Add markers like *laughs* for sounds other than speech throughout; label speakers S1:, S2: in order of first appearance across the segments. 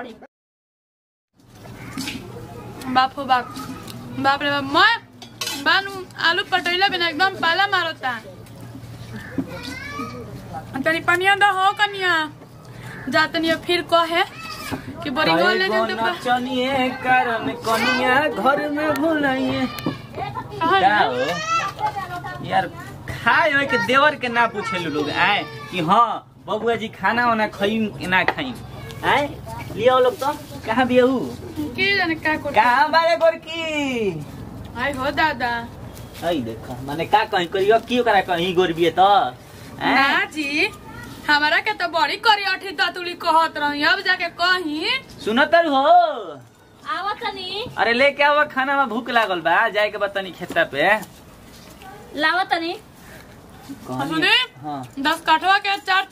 S1: पड़ी
S2: बाप हो बाप। बाप रे बाप मैं बानू आलू पटैला बिना एकदम पाला मारता तनी पनिया द हो कनिया। जा तनी फिर कहे कि बड़ी गोल ले जन तो
S3: चनिए कारण कनिया घर में भुलाइए। यार खाए के देवर के ना पूछे लोग आए कि हाँ बबुआ जी खाना वाना खाई ना खाई आए? लिया लोग तो कहाँ भी हूँ
S2: की जाने का कर
S3: कहाँ बारे गोरकी
S2: आई हो दादा
S3: आई देखो माने का कहीं करियो की करा कहीं गोरबिए तो
S2: ना जी हमारा के तो बड़ी करी अठी ततुली कहत रही अब जाके कही
S3: सुनो तर हो
S1: आवा तनी
S3: अरे लेके आओ खाना में भूख लागल बा जाए के बतानी खेता पे
S1: लावा तनी
S2: सुने
S3: हाँ
S2: दस काठवा के चार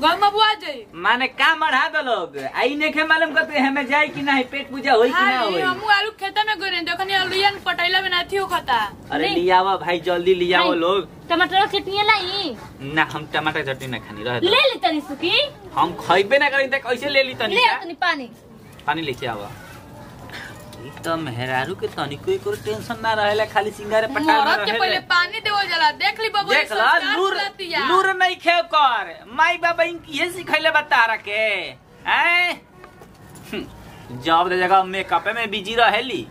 S2: घर में बुआ जाई
S3: माने काम मढ़ा दो आई ने के मालूम करते हमें जाए कि नहीं पेट पूजा होई कि ना
S2: हाँ
S3: होई?
S2: हमू आलू खेते में गए देखनी आलूया पटैला में नाथी खाता।
S3: अरे लियावा भाई जल्दी लियाओ लोग।
S1: टमाटर की चटनी लाई
S3: ना हम टमाटर चटनी ना खानी रह
S1: ले ली तनी सुखी।
S3: हम खइबे ना करी त कैसे ले ली तनी
S1: ले तनी पानी।
S3: पानी लेके आवा। तो मेहरारू के तनी कोई को टेंशन ना रहेला खाली सिंगारे पटा
S2: मरद के पहले पानी देवल जाला देख ली बबुआ
S3: देख ला लूर लूर नहीं खेव कर। माई बाबा इनकी ये सिखैले बता रखे हैं? जॉब दे जगह मेकअप में बिज़ी रहेली।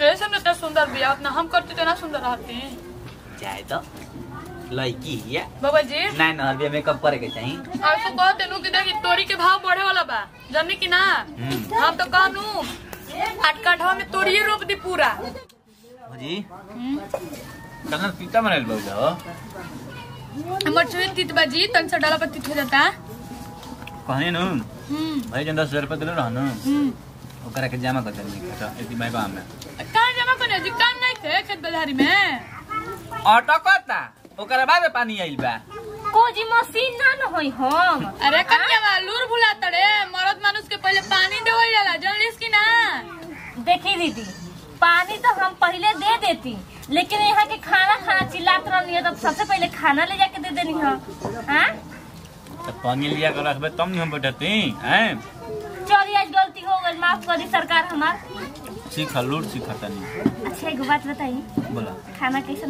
S2: ऐसे में तो सुंदर बिया उतना हम करते तो ना सुंदर रहती
S3: चाहे तो। लड़की है
S2: बाबा जी
S3: नहीं ना अभी मेकअप करे के चाहिए
S2: तो कह देनु कि देखी तोरी के भाव बढ़े वाला बा। जानी कि ना?
S3: हम्म।
S2: हम तो कहनु आठ काठवा में तोरिए रोप दी पूरा।
S3: जी कलर पीता बनल बहु हो
S2: हमर छुई तीत बाजी तन से डाला पर तीत हो जाता
S3: कहने नु?
S2: हम्म।
S3: भाई जन दस हज़ार रुपया दिलो रहनु।
S2: हम्म।
S3: ओकरा के जमा कर देनी खाता एती माई बाम में।
S2: कहाँ जमा करने जी काम नहीं थे खेत बधारी में।
S3: अटकता ओकरा बाद में पानी आइल बा।
S1: कोजी मशीन ना न होई हम।
S2: अरे कन्या लूर भुला तड़े मरद मानुष के पहले पानी देवल जाला जानलिस कि ना?
S1: देखी दीदी पानी तो हम पहले दे देती लेकिन यहाँ के खाना खाना चिल्लात रहनी है तो सबसे पहले खाना ले जाके दे देनी है। हाँ?
S3: तो पानी लिया कर रखबे तब नहीं हम बैठती हैं?
S1: चलिए आज गलती हो गई माफ़ करी सरकार हमार।
S3: सीख लूट सीख तनी
S1: अच्छा एक बात बताई.
S3: बोला.
S1: खाना कैसे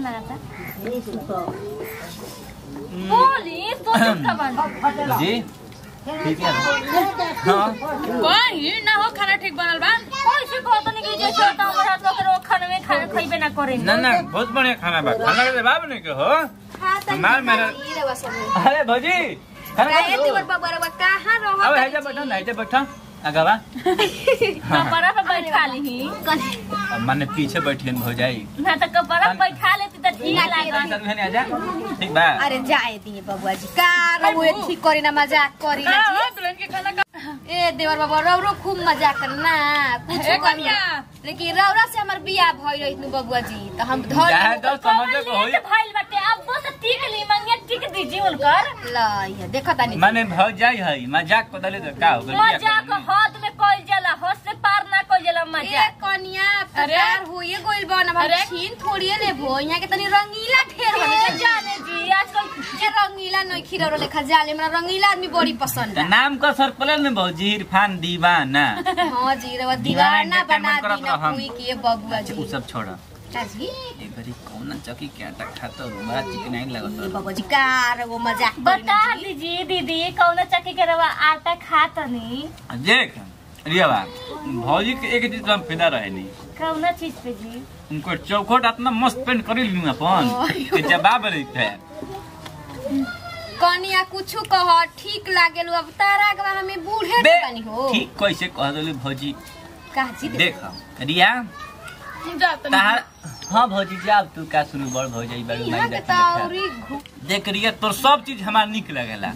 S1: तो का बन
S3: जी? ठीक है. हाँ
S2: ना हो खाना ठीक बनल बा.
S1: ऐसे कहो तो नहीं कि जैसे होता हमारे में वो खाने में खाना खइबे ना करे
S3: ना ना बहुत बढ़िया खाना बा. खाना के जवाब नहीं के हो? हमार मेरा अरे भौजी खाना खा लो।
S4: कहाँ रहो
S3: अब है जा बैठा नहीं जा बैठा अगवा
S1: कपड़ा पे बैठा ली
S3: माने पीछे बैठी हो जाई।
S1: ना तो कपड़ा पे बैठा लेती तो ठीक लगा
S3: ठीक बा।
S4: अरे जाए दिए बबुआ जी का रहो ठीक करी ना मज़ाक करी ना जी?
S2: हाँ, दुल्हन के खाना
S4: ए देवर बाबा रौरो खूब मज़ाक करना कुछ
S2: ए, कन्या।
S4: लेकिन रौरा से हमार बियाह भइल रही बबुआ जी तो हम धर
S3: तो समझ को होई
S1: लेट भइल बाटे अब बस टिक ली मंगिया टिक दीजिए उनकर
S4: ल तानी।
S3: माने भौ जाई है मज़ाक को दले तो का हो गइल
S1: मज़ाक हद में कइल जाला हद से पार ना कइल जाला
S4: ए
S1: मज़ाक
S4: कन्या
S2: अरे।
S4: प्यार होइए गोइल बन अब
S2: अरे।
S4: छीन थोड़ी लेबो। यहाँ के तनी रंगीला ढेर होने
S1: जाने जी आजकल
S4: जे रंगीला नहीं खिररो लेखा जाले हमरा रंगीला आदमी बड़ी पसंद है।
S3: नाम का सर पलल में भौजी इरफान दीवाना। *laughs*
S4: हाँ जी
S3: दीवाना
S4: दीवाना बना दी ना कोई के बबुआ
S3: अच्छा
S4: जी।
S3: सब छोड़
S4: का जी
S3: कौन चौकी के आटा खाता हो बड़ा चिकन नहीं
S4: ए
S3: लगता
S4: जी का रहो मज़ाक
S1: बता दीजिए दीदी कौन चक्की के रवा? आटा खा तनी
S3: देख रियावा भौजी के एक चीज़ हम फिदा रहे
S1: कौन चीज़ पे जी?
S3: उनको चौखट इतना मस्त पेंट कर लूँ अपन। कि जवाब रहते है
S4: कनिया कुछ कह ठीक लागेल अब तारा के हमें बूढ़े बनी हो।
S3: ठीक कैसे कह दिली भौजी?
S4: का जी
S3: देख रिया हाँ भौजी जा अब तू का सुनू बड़ भौजी बड़
S4: यहाँ के तौरी घु-
S3: देख रिया तोर सब चीज़ हमार निक लगेला।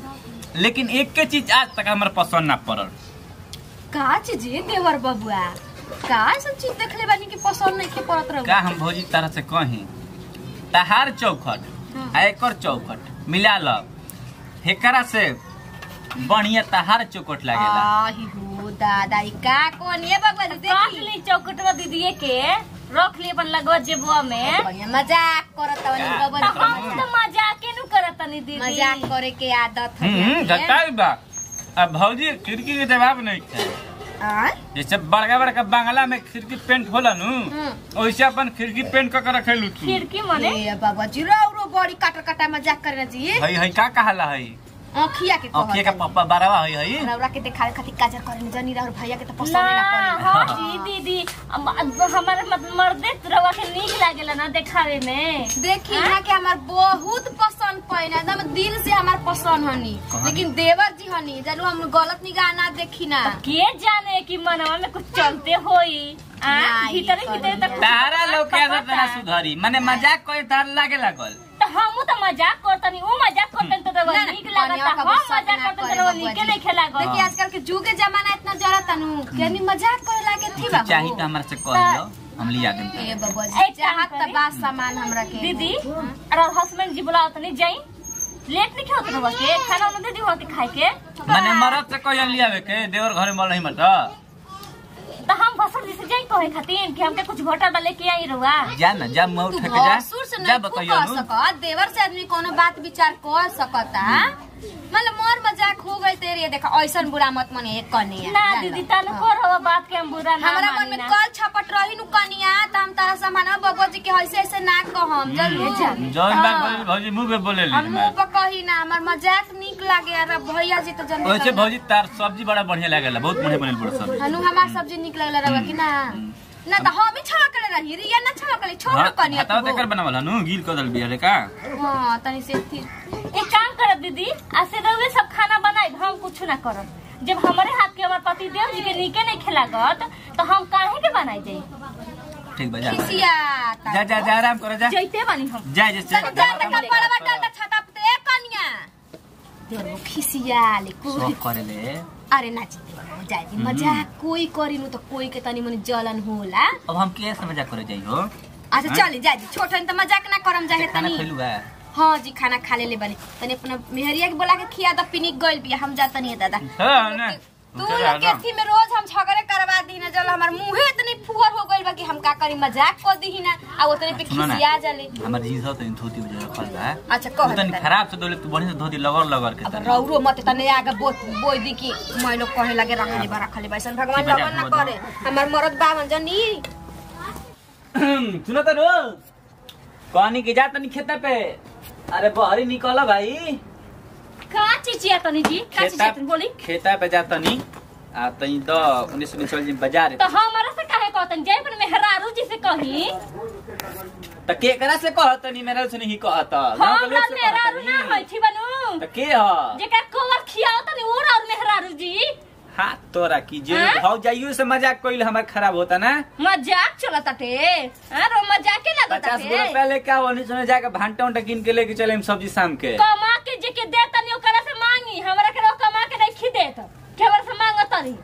S3: लेकिन एक के चीज़ आज तक हमार पसंद ना पड़ल।
S4: का चीज़ देवर बबुआ का सब चीज़ देखले बानी के पसंद नहीं के पड़त रहो।
S3: का हम भौजी तरह से कही? तहार चौखट आ एकर चौखट मिला ल हेकरा से बढ़िया तहार चौखट लागेला।
S4: आही हो दादा ई का बबुआ जी
S1: काट ली चौकटवा दीदी के रख ली अपन लगवा जेबुआ में
S4: मज़ाक करत
S1: तो हम तो मज़ाक नु करत तनी दीदी
S4: मज़ाक करे के आदत है
S3: हम्म जताई बा अब भौजी खिड़की के जवाब नहीं है जैसे बड़का बड़का बंगला में खिड़की पेंट होला नु वैसे अपन खिड़की पेंट करके रखेलू तू
S1: खिड़की मने
S4: ए बाबा जी रौरो बड़ी काटर काटा मज़ाक करे जी
S3: हई हई का कहाला हई
S4: आँखिया के
S3: अखिए का पप्पा बारवा हई हई
S4: रौरा के देखावे खातिर काजर करे जनी रौर भैया के तो पसंद
S1: ना
S4: ना पड़ी।
S1: हाँ जी दीदी हमारे मतलब मर्दे रवा के नीक लागेला ना देखावे में
S4: देखी यहाँ के हमार बहुत पसंद पड़े एकदम दिल से हमार पसंद हनी। लेकिन देवर जी हनी जानू हम गलत निगाह ना देखी ना।
S1: के जाने कि मनवा में कुछ चलते होई आ
S4: नहीं,
S1: भीतरे भीतरे तक
S3: तारा लोग के सुधरी। माने मज़ाक कोई तार लागे लागल।
S1: हमू तो मज़ाक करतनी ऊ मज़ाक करतन तो रवा
S4: ना, ना,
S1: नीक लागता हम मज़ाक
S4: ना
S1: करतन
S4: करे
S1: तो रवा नीके
S4: जी।
S1: नहीं
S4: आजकल के जुग के जमाना इतना जरा तनु कि आदमी मज़ाक करे लागे थी बाबू।
S3: चाही तो हमरा से कह लो हम लिया देम
S4: ए बाबा जी चाहत त बात सामान हमरा के।
S1: दीदी और हस्बैंड जी बुलाओ तनी जाई? लेट नहीं खाओ रवा के? खाना उन्हें दे दी हो खाए के
S3: माने मरद से कोई लियावे के देवर घरे मल नहीं मत।
S1: तो हम फ़सल जी जाई कहे खातिर कि हमके कुछ घोटा डाले के आई रवा
S3: जा ना जा मऊ ठक जा।
S4: से
S3: जा बकैयो नु
S4: देवर से आदमी कोनो बात विचार कर सकता मतलब मोर मज़ाक हो देखा ऐसन बुरा मत मने एक कनिया।
S1: ना दीदी तानु कर हवा बात के हम बुरा ना
S4: हमरा मन में कल छपट रही नु कनिया त हम तारा समाना बबो जी के ऐसे ऐसे ना कहम ज़रूर
S3: जौन बात बोले भौजी मुँह पे बोले ली
S4: हम मुँह पर कही ना हमर मज़ाक निक लागे अरे भैया जी तो जन
S3: वैसे भौजी तार सब्ज़ी बड़ा बढ़िया लागेला बहुत बढ़िया बनेल बड़ सब्ज़ी।
S4: हनु हमार सब्ज़ी निक लगला रहा कि ना? ना त हम ही छड़ा करे रही रिया ना छड़ा करे छोड़
S3: हाँ,
S4: कनिया
S3: हटाओ तेकर बनावल हनु गिल कदल बिया रे का।
S4: हाँ तनी से थी।
S1: एक काम करब दीदी आज से रउए सब खाना बनाई हम कुछ ना करब। जब हमारे हाथ के हमारे पति देव जी के नीके नहीं खिलागत तो हम काहे के बनाई जाई?
S3: ठीक बा जा। जा जा जा आराम करो जा।
S1: जैते बनी हम।
S3: जा
S4: तनी जा। त कपड़ा बटल त छता पे ए कनिया। देरो खिसिया ले
S3: शौक करे ले।
S4: अरे नाची हो जाए मज़ाक कोई करी तो कोई के तनी मनी जलन होला।
S3: अब हम के से मज़ाक करे जाई हो?
S4: अच्छा चल जाए दी छोटन त मज़ाक ना करम जाहे तनी।
S3: खइलू
S4: हाँ जी खाना खा ले ले बनी। तनी अपना मेहरिया के बोला के खिया द पिनिक गइल बिया हम जाता नहीं दादा।
S3: हाँ, ना।
S4: तू लोग के थी में रोज हम झगड़े करवा दी ना जल हमार मुंहे इतनी फुहर हो गइल बा कि हम का करी मज़ाक कर दी ना आ उतने पे खिसिया जाले।
S3: हमर हो तो धोती उजर रखल बा।
S4: अच्छा कह
S3: तनी खराब से दोले तू बढ़िया से धोती लगड़ लगड़ के
S4: अब रौरो मत तने आगे बो बोई दी कि मैं लोग कहे लगे रखले बा रखले बा। ऐसन भगवान लगन ना करे। हमार मरद बा जनी। *clears throat*
S3: सुनो तो रो कहानी के जा तनी खेता पे। अरे बहरी निकल भाई।
S1: का चीचिया तनी जी का चीचिया तनी बोली।
S3: खेता पे जा तनी। आ तनी तो उन्नीस उन्नीस चल जी बाज़ार।
S1: तो हमारा से कहतन जाई पर मेहरारू जी से कही।
S3: त के करा से कह तनी मेरा से नहीं कहत
S1: हम
S3: लोग
S1: मेहरारू ना होई थी बनू।
S3: त के ह?
S1: जेका कोवर खियाओ तनी मेहरारू जी
S3: हाथ तोरा की जे
S1: हाँ?
S3: भाव जाइयो से मज़ाक कइल हमर खराब होता ना
S1: मज़ाक चलता टे अरे मजाके लगता
S3: रुपया लेके आओ उन्नीस में जाके भांटा उंटा किन के लेके चले सब्ज़ी शाम के
S1: कमा के जे के ओकरा से मांगी। हमरा के कमा के नहीं खी देत के हमरा से मांग तनी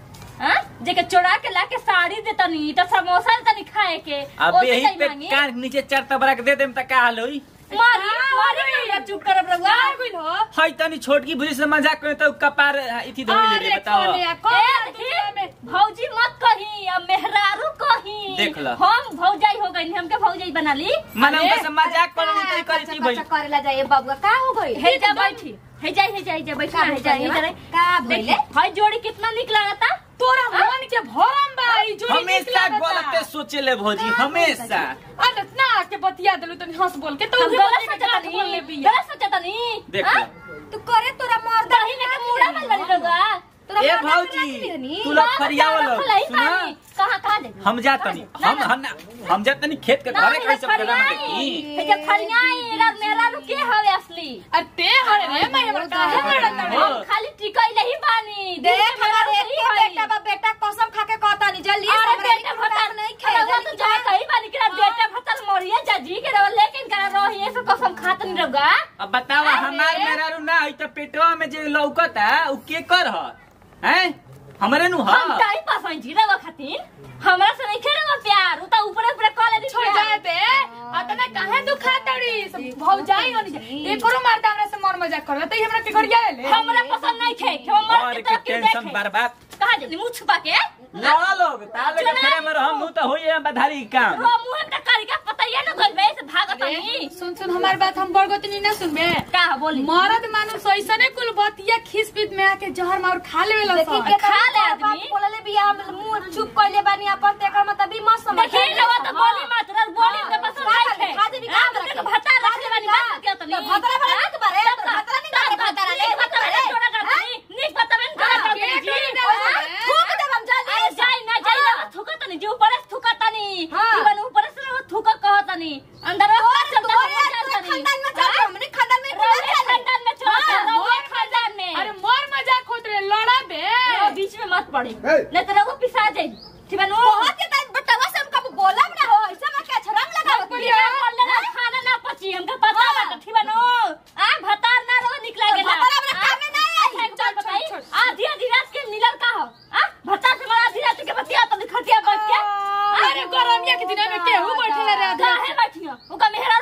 S1: हाँ? जे के चोरा के लाके साड़ी दे तनी त समोसा तनी खाए के
S3: अब यही पे। कान नीचे चार तबरा के दे देम त का हाल होई?
S1: मारी मारी के चुप कर रहुआ।
S3: हई तनी छोटकी भुजी से मज़ाक करे तो कपार इथी धोई ले बताओ।
S1: भौजी मत कही अब मेहरारू कही।
S3: देख ला।
S1: हम भौजाई हो गई हमके भौजाई बना ली
S3: मने उनका से मज़ाक करे नहीं करी थी भाई।
S4: करेला जाए बबुआ का हो गई?
S1: हे जा बैठी हे जा हे जा हे जा बैठी हे जा हे जा
S4: का भइले
S1: हई जोड़ी कितना निक लागता
S2: तोरा मन के भरम बा ई जोड़ी
S3: हमेशा गलत सोचे ले भौजी हमेशा।
S2: अरे ना के बतिया देलु तनी हंस बोल के तू
S1: गलत
S2: बतिया के
S1: सोचता
S2: बोल ले बिया
S1: गलत सोचता नहीं
S3: देख
S1: हाँ?
S4: तू करे तोरा मर्द
S1: ही ने के मुड़ा बन बनी
S4: तोरा
S3: ए भौजी तू लोग वाला सुना। हम जा तनी हम हम हम जा तनी खेत के घरे कैसे करा की
S1: हे जा फरियाई एरा मेरा नु के हवे असली?
S2: अरे ते हरे रे मैं हमर काहे लड़त
S3: हो।
S1: हम खाली टिकई नहीं बानी।
S4: देख हमार एक ही बेटा बा बेटा कसम खा के कहता नहीं जल्दी से
S1: अरे बेटा भतर
S4: नहीं खे
S1: खेल तो जाए कहीं बानी कि बेटा भतर मरिए जाजी के रहो लेकिन करा रही है सो कसम खात नहीं रहोगा
S3: अब बतावा हमार मेहरारू ना है तो पेटवा में जे लौकता उ के कर ह हैं? हमरे नु
S1: हम टाइम पास होई जी खातिर हमरा से नहीं खेले प्यार उ तो ऊपर ऊपर कॉलेज
S2: छोड़ जाए बे अतना काहे दुखा तड़ी सब भौजाई होनी जा एकरो मारता हमरा से मन मज़ाक कर त हमरा के घर जाए ले।
S1: हमरा पसंद नहीं थे के मर
S3: के
S1: के
S3: टेंशन बर्बाद।
S1: कहा जे मुँह छुपा के?
S3: लड़ा लोग ताले के फेरे में हम मुँह तो होई है बधारी काम।
S1: रो मुँह में करी का पता ये ना गइल बे से भागत नहीं
S2: सुन सुन हमार बात हम बड़गोतनी ना सुनबे।
S1: का बोली।
S2: मरद मानुस ऐसने कुल बतिया खीस पीत में आके जहर मार खा लेवे लन
S1: खा ले आदमी।
S4: बोलले बिया हम मुँह चुप कइले बानी अपन ते एकर मतलब भी मत समझ
S1: देखी तो बोली मात्र बोली
S4: हाँ।
S1: के बस
S4: का
S1: नहीं
S4: करे?
S1: थे
S4: खा देनी का
S1: हाँ,
S4: करे?
S1: तो भत्ता रख ले वाली बात क्या तनी
S4: तो भतरा भरा नहीं तुम्हारे तो भतरा नहीं करे भतरा नहीं
S1: भत्ता
S4: करे
S1: नहीं जोड़ा कर तनी निक भत्ता में जोड़ा कर
S2: के
S1: तनी
S2: करे
S1: जी
S2: ना?
S4: थूक दे हम जल्दी
S1: अरे जाई ना जाई ना थुका तनी जो ऊपर से थुका तनी
S4: हाँ।
S1: इवन ऊपर से वो थुका कह तनी अंदर वो का चलता
S4: तोरे
S1: हो चल तनी
S4: खानदान में चल हमने खानदान में
S1: रोए खानदान में चल
S2: हाँ,
S1: रोए
S2: मोर
S1: खानदान में
S2: अरे मोर मज़ाक होत रे लड़ा बे
S1: वो बीच में मत पड़ी। नहीं तो रघु पिसा जाई ठीक है नो
S4: बहुत के टाइम बटवा से हमका बोला ना हो। ऐसा में क्या छरम लगा
S1: बढ़िया बोल ना खाना ना पची हमका पता
S4: हाँ।
S1: बा ठीक है नो आ भतार ना रो निकला गेला
S4: भतार हमरा काम में नहीं आई।
S1: अच्छा, एक बात बताई आधी आधी रात के मिलल का हो? आ भतार से बड़ा आधी रात के बतिया तो खटिया बैठ के
S2: अरे गरमिया के दिन में केहू बैठे रे आधा।
S1: काहे बैठियो ओका मेहरा